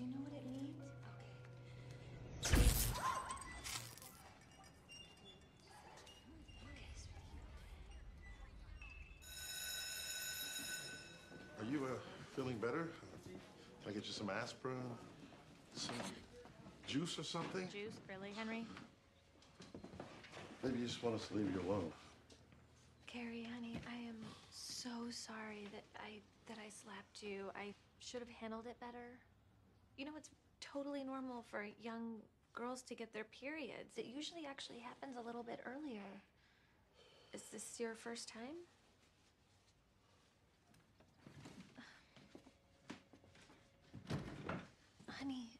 Do you know what it means? Okay. Okay. Are you uh, feeling better? Can I get you some aspirin? Some juice or something? Juice, really, Henry? Maybe you just want us to leave you alone. Carrie, honey, I am so sorry that I that I slapped you. I should have handled it better. You know, it's totally normal for young girls to get their periods. It usually actually happens a little bit earlier. Is this your first time? Honey,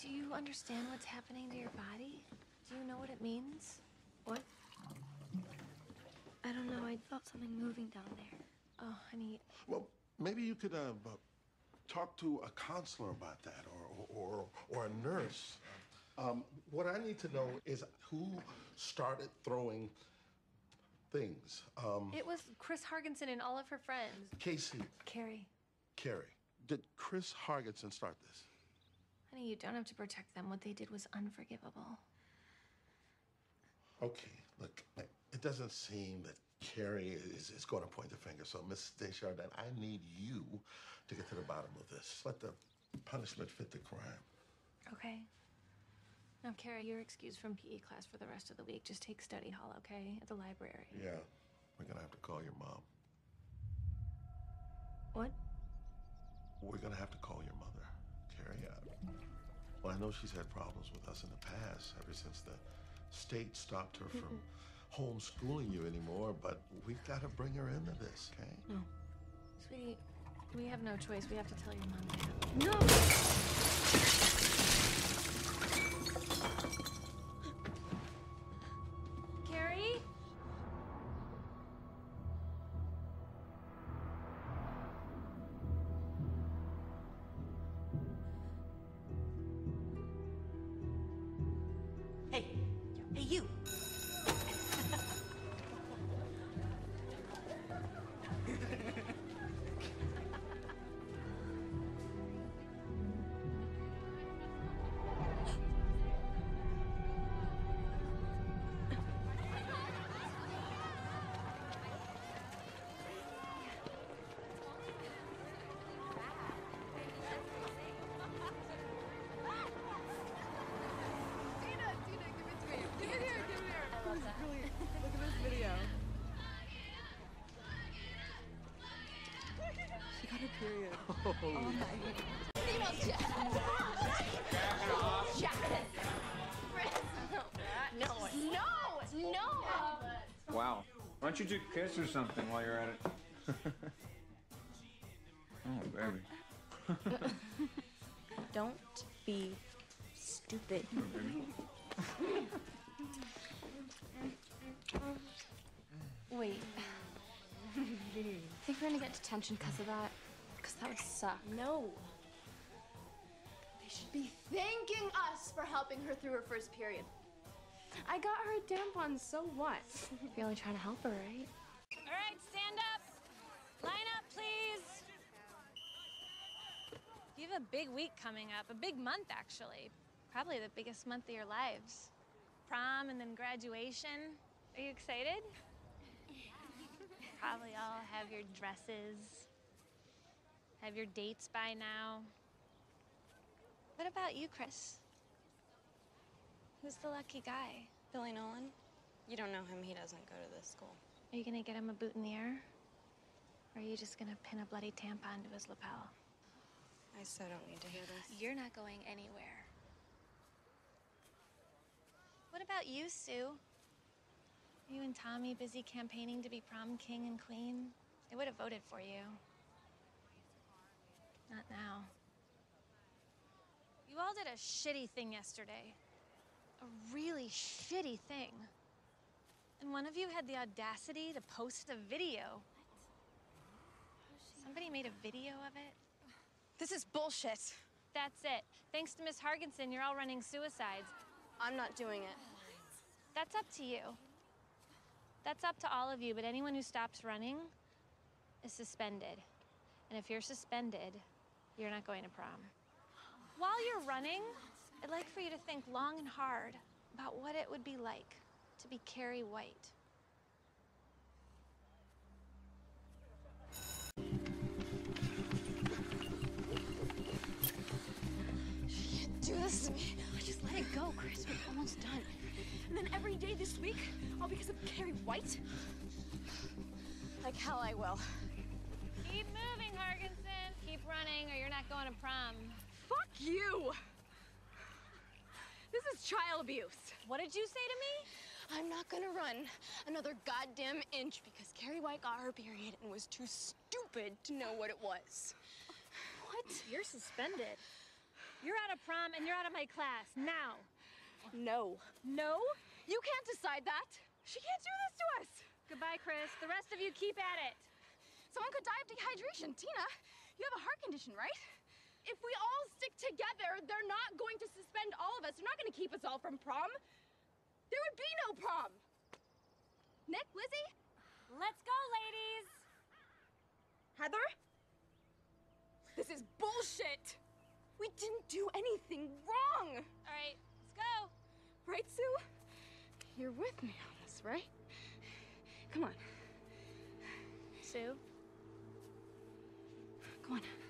do you understand what's happening to your body? Do you know what it means? What? I don't know. I felt something moving down there. Oh, honey, Well, maybe you could uh, talk to a counselor about that or, or, a nurse. Um, what I need to know is who started throwing things. Um, it was Chris Hargensen and all of her friends. Casey, Carrie, Carrie, did Chris Hargensen start this? honey, you don't have to protect them. What they did was unforgivable. Okay, look, it doesn't seem that Carrie is, is going to point the finger. So, Miss Desjardins, I need you to get to the bottom of this. Let the punishment fit the crime. Okay. Now, Carrie, you're excused from PE class for the rest of the week. Just take study hall, okay? At the library. Yeah, we're gonna have to call your mom. What? We're gonna have to call your mother, Carrie. Uh, well, I know she's had problems with us in the past, ever since the state stopped her from homeschooling you anymore. But we've got to bring her into this, okay? No. Sweetie, we have no choice. We have to tell your mom. No! Period. Oh, my goodness. No, no, no! Wow. Why don't you two kiss or something while you're at it? oh, baby. Don't be stupid. Baby. Wait. Think we're gonna get detention because of that? Because that would suck. No. They should be thanking us for helping her through her first period. I got her tampons, so what? You're only trying to help her, right? All right, stand up. Line up, please. You have a big week coming up, a big month, actually. Probably the biggest month of your lives. Prom and then graduation. Are you excited? Probably all have your dresses, have your dates by now. What about you, Chris? Who's the lucky guy? Billy Nolan? You don't know him, he doesn't go to this school. Are you gonna get him a boutonniere? Or are you just gonna pin a bloody tampon to his lapel? I so don't need to hear this. You're not going anywhere. What about you, Sue? You and Tommy busy campaigning to be prom king and queen? They would have voted for you. Not now. You all did a shitty thing yesterday. A really shitty thing. And one of you had the audacity to post a video. Somebody made a video of it? This is bullshit. That's it. Thanks to Miss Hargensen, you're all running suicides. I'm not doing it. That's up to you. That's up to all of you, but anyone who stops running is suspended. And if you're suspended, you're not going to prom. While you're running, I'd like for you to think long and hard about what it would be like to be Carrie White. She can't do this to me. I just let it go, Chris. We're almost done. And then every day this week, all because of Carrie White? Like hell I will. Keep moving, Hargensen. Keep running, or you're not going to prom. Fuck you! This is child abuse. What did you say to me? I'm not gonna run another goddamn inch because Carrie White got her period and was too stupid to know what it was. What? You're suspended. You're out of prom and you're out of my class now. No. No? You can't decide that. She can't do this to us. Goodbye, Chris. The rest of you keep at it. Someone could die of dehydration. Tina, you have a heart condition, right? If we all stick together, they're not going to suspend all of us. They're not going to keep us all from prom. There would be no prom. Nick, Lizzie, Let's go, ladies. Heather? This is bullshit. We didn't do anything wrong. All right, let's go. Right, Sue? You're with me on this, right? Come on. Sue? Come on.